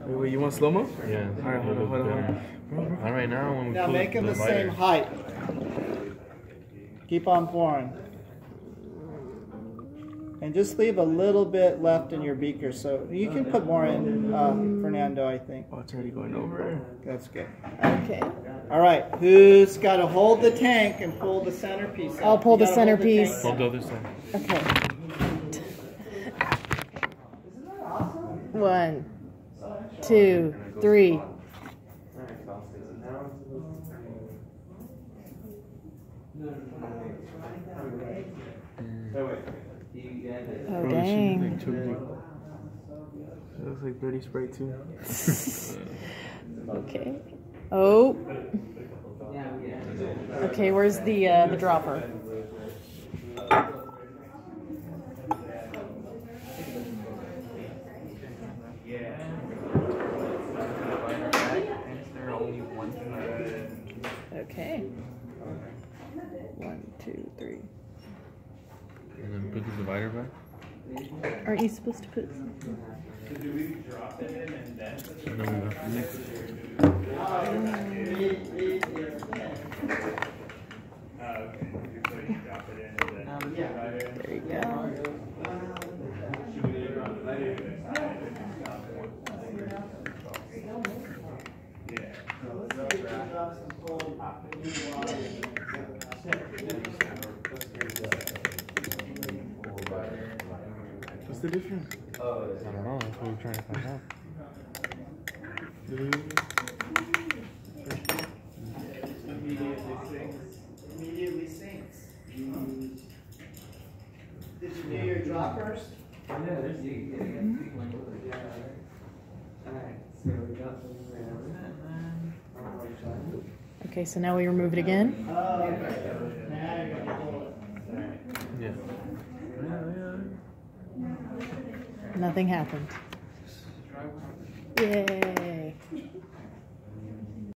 Wait, wait, you want slow mo? Yeah. All right, hold on, hold on. Bro, bro. All right, now when we Now pull make them the same height. Keep on pouring. And just leave a little bit left in your beaker, so you can put more in, uh, Fernando. I think Oh, it's already going over. that's good. Okay. All right, who's got to hold the tank and pull the centerpiece? out? I'll pull You the gotta hold centerpiece. Hold the other side. Okay. One, two, three. Oh Bro, this shit dang. like choking. It looks like dirty spray too. Okay. Oh. Okay, where's the uh, the dropper? Okay. One, two, three. And then put the divider back. Aren't you supposed to put? It? So do we drop it in and then we go. Next. There you go. What's the difference? I don't know. That's what we're trying to find out. Immediately sinks. Did you do your droppers? Okay, mm-hmm. so now we remove it again. Oh, okay. So now we remove it. Yeah. Nothing happened. Yay.